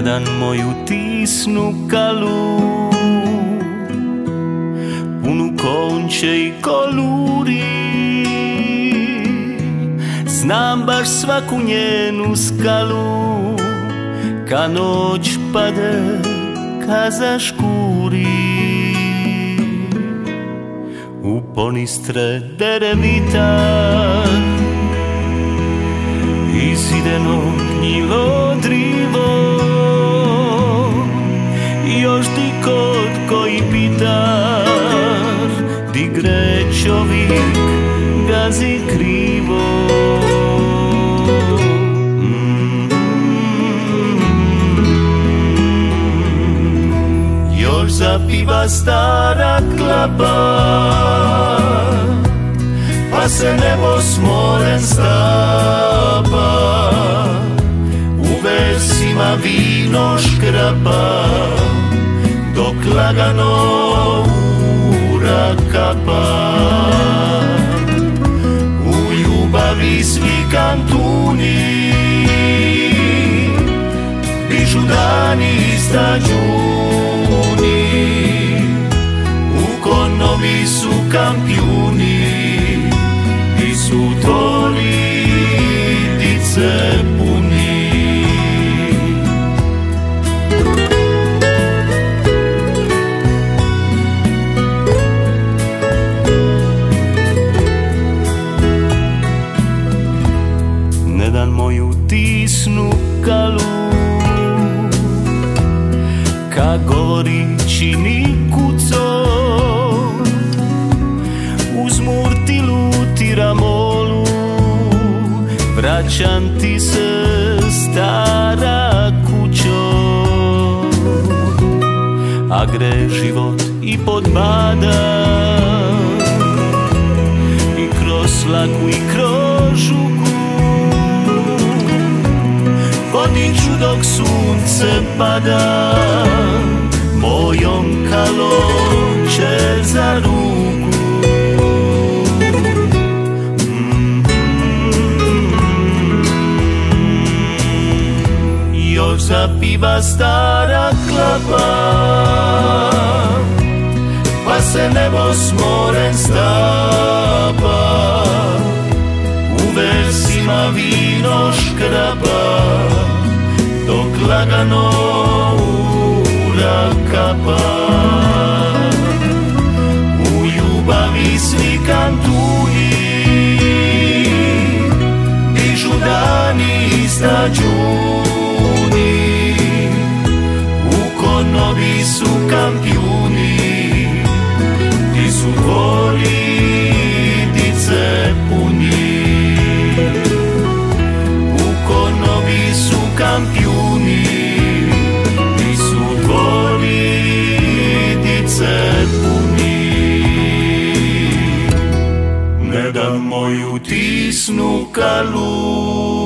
dan moju tisnu kalu. Punu konče i koluri. Znam baš svaku njenu skalu. Ka noć pade, ka zaškuri. U ponistre deremitar Izideno gnjilo drivo čovjek gazi krivo. Još zapiva stara klapa Pa se nebo smoren stapa U versima vino škrapa Dok lagano ura kapa ljubavi svi kantuni Dižu dani stađuni U konovi su kampjuni Di su tvori dice Ne dan moju tisnu kalu. Ka govori čini kuco Uz murtilu tiramolu Vraćam ti se stara kućo. A gre život i pod bada I kroz slaku i kroz dok sunce pada Mojom kalom će za ruku. Još zapiva stara klapa Pa se nebo smoren stapa svi kantuni Dižu dani stađuni U konovi su kampjuni nunca luz